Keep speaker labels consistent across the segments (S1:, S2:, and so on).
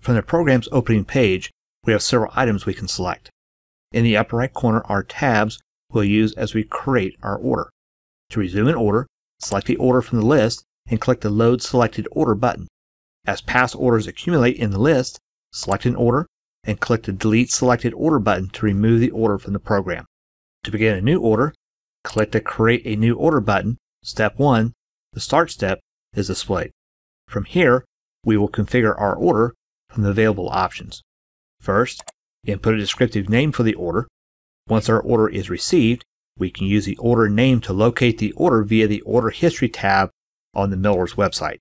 S1: From the program's opening page, we have several items we can select. In the upper right corner are tabs we'll use as we create our order. To resume an order, select the order from the list and click the Load Selected Order button. As past orders accumulate in the list, select an order and click the Delete Selected Order button to remove the order from the program. To begin a new order, click the Create a New Order button. Step 1, the Start step, is displayed. From here, we will configure our order from the available options. First, input a descriptive name for the order. Once our order is received, we can use the order name to locate the order via the Order History tab on the Miller's website.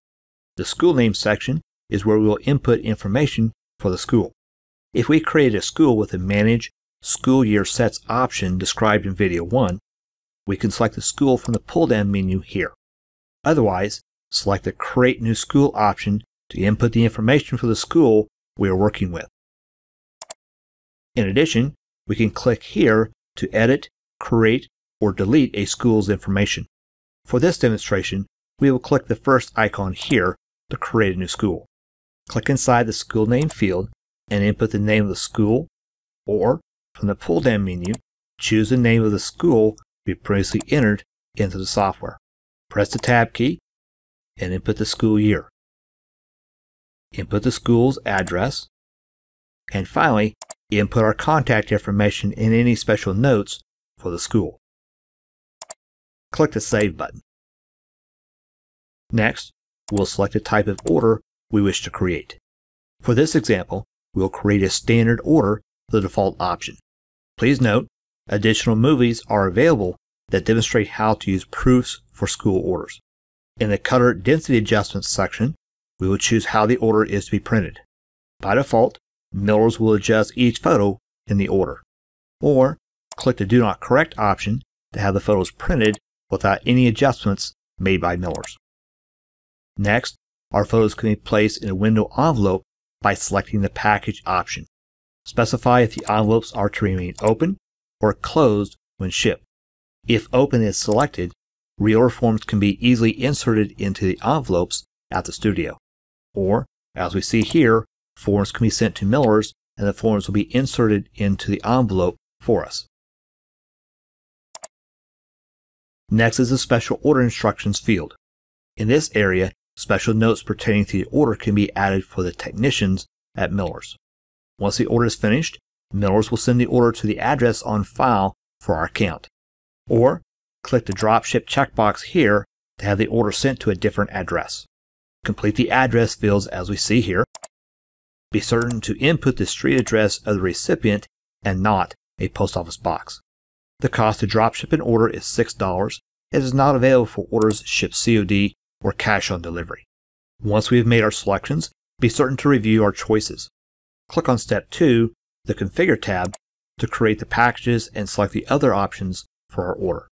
S1: The school name section is where we will input information for the school. If we create a school with a Manage School Year Sets option described in Video 1, we can select the school from the pull-down menu here. Otherwise, select the Create New School option to input the information for the school we are working with. In addition, we can click here to edit, create, or delete a school's information. For this demonstration, we will click the first icon here to create a new school. Click inside the school name field and input the name of the school, or from the pull-down menu, choose the name of the school we previously entered into the software. Press the Tab key and input the school year. Input the school's address, and finally, input our contact information and any special notes for the school. Click the Save button. Next, we'll select the type of order we wish to create. For this example, we'll create a standard order, the default option. Please note, additional movies are available that demonstrate how to use proofs for school orders. In the color density adjustments section, we will choose how the order is to be printed. By default, Miller's will adjust each photo in the order. Or click the Do Not Correct option to have the photos printed without any adjustments made by Miller's. Next, our photos can be placed in a window envelope by selecting the Package option. Specify if the envelopes are to remain open or closed when shipped. If open is selected, reorder forms can be easily inserted into the envelopes at the studio. Or, as we see here, forms can be sent to Miller's and the forms will be inserted into the envelope for us. Next is the Special Order Instructions field. In this area, Special notes pertaining to the order can be added for the technicians at Miller's. Once the order is finished, Miller's will send the order to the address on file for our account. Or click the Dropship checkbox here to have the order sent to a different address. Complete the address fields as we see here. Be certain to input the street address of the recipient and not a post office box. The cost to dropship an order is $6. It is not available for orders shipped COD or cash on delivery. Once we have made our selections, be certain to review our choices. Click on Step 2, the Configure tab, to create the packages and select the other options for our order.